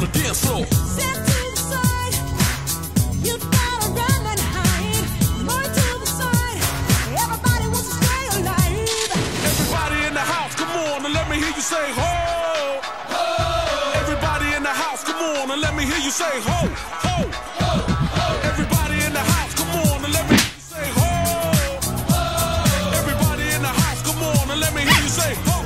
on the dance floor. Everybody in the house, come on and let me hear you say ho. Ho. Everybody in the house, come on and let me hear you say ho. Ho. Ho. ho. Everybody in the house, come on and let me hear you say ho. Ho. Everybody in the house, come on and let me hear you say ho.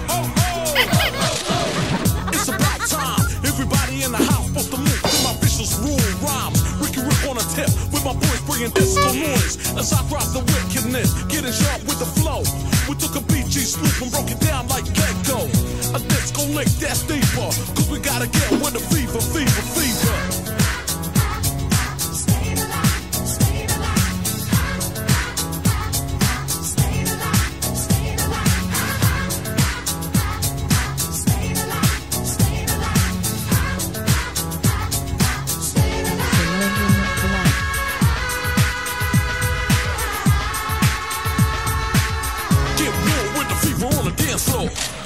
Vicious rule rhymes. Ricky Rip on a tip with my boys bringing disco noise. As I drop the wickedness, getting sharp with the flow. We took a BG swoop and broke it down like Gecko. A disco lick that's deeper, cause we gotta get dance floor.